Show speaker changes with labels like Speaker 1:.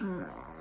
Speaker 1: 嗯。